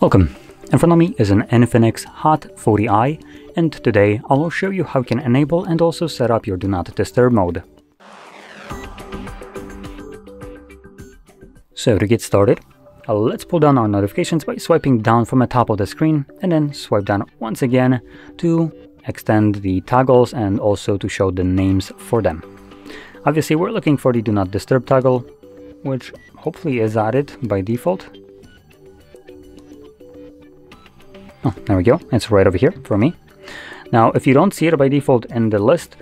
Welcome. In front of me is an Infinix Hot 40i and today I will show you how you can enable and also set up your Do Not Disturb mode. So to get started, uh, let's pull down our notifications by swiping down from the top of the screen and then swipe down once again to extend the toggles and also to show the names for them. Obviously we're looking for the Do Not Disturb toggle, which hopefully is added by default Oh, there we go. It's right over here for me. Now, if you don't see it by default in the list,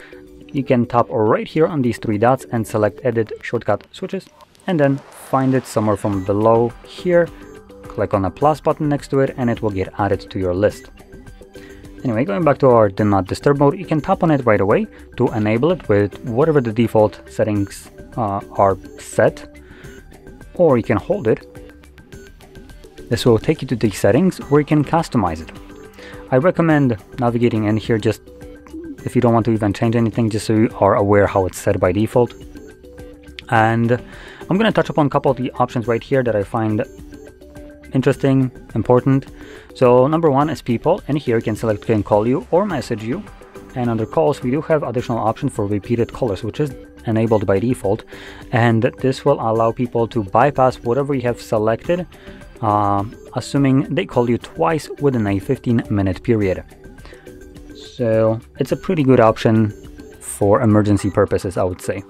you can tap right here on these three dots and select Edit Shortcut Switches, and then find it somewhere from below here. Click on the plus button next to it, and it will get added to your list. Anyway, going back to our Do Not Disturb mode, you can tap on it right away to enable it with whatever the default settings uh, are set, or you can hold it this will take you to the settings where you can customize it. I recommend navigating in here just if you don't want to even change anything, just so you are aware how it's set by default. And I'm going to touch upon a couple of the options right here that I find interesting, important. So number one is people, and here you can select can call you or message you. And under calls, we do have additional option for repeated callers, which is enabled by default. And this will allow people to bypass whatever you have selected uh, assuming they call you twice within a 15 minute period. So it's a pretty good option for emergency purposes, I would say.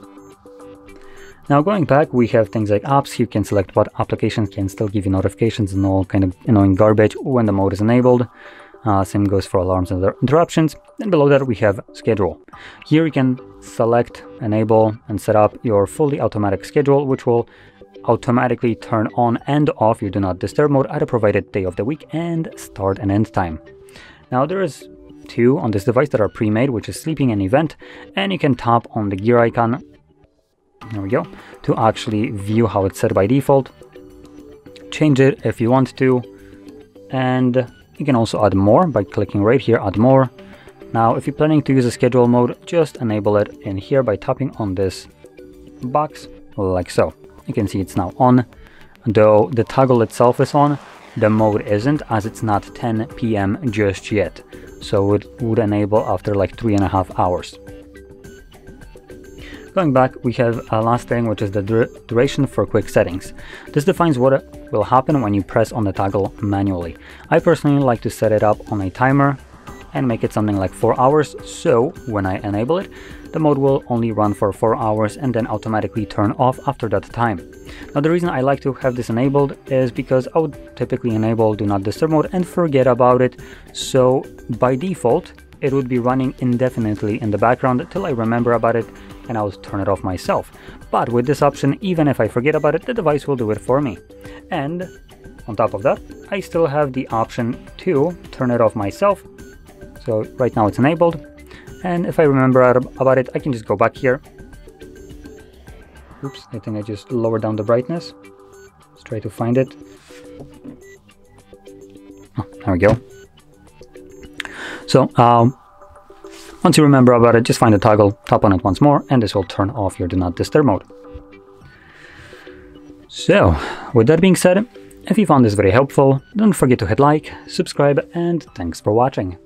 Now going back, we have things like apps. You can select what applications can still give you notifications and all kind of annoying garbage when the mode is enabled. Uh, same goes for alarms and other interruptions. And below that we have schedule. Here you can select, enable and set up your fully automatic schedule, which will automatically turn on and off your do not disturb mode at a provided day of the week and start and end time. Now there is two on this device that are pre-made, which is sleeping and event, and you can tap on the gear icon, there we go, to actually view how it's set by default, change it if you want to, and you can also add more by clicking right here, add more. Now, if you're planning to use a schedule mode, just enable it in here by tapping on this box like so. You can see it's now on. Though the toggle itself is on, the mode isn't as it's not 10 p.m. just yet. So it would enable after like three and a half hours. Going back, we have a last thing, which is the dur duration for quick settings. This defines what will happen when you press on the toggle manually. I personally like to set it up on a timer and make it something like 4 hours, so when I enable it, the mode will only run for 4 hours and then automatically turn off after that time. Now the reason I like to have this enabled is because I would typically enable do not disturb mode and forget about it, so by default it would be running indefinitely in the background till I remember about it and I'll turn it off myself. But with this option, even if I forget about it, the device will do it for me. And on top of that, I still have the option to turn it off myself. So right now it's enabled, and if I remember about it, I can just go back here. Oops, I think I just lowered down the brightness. Let's try to find it. Oh, there we go. So, um, once you remember about it, just find the toggle, tap on it once more, and this will turn off your Do Not Disturb mode. So, with that being said, if you found this very helpful, don't forget to hit like, subscribe, and thanks for watching.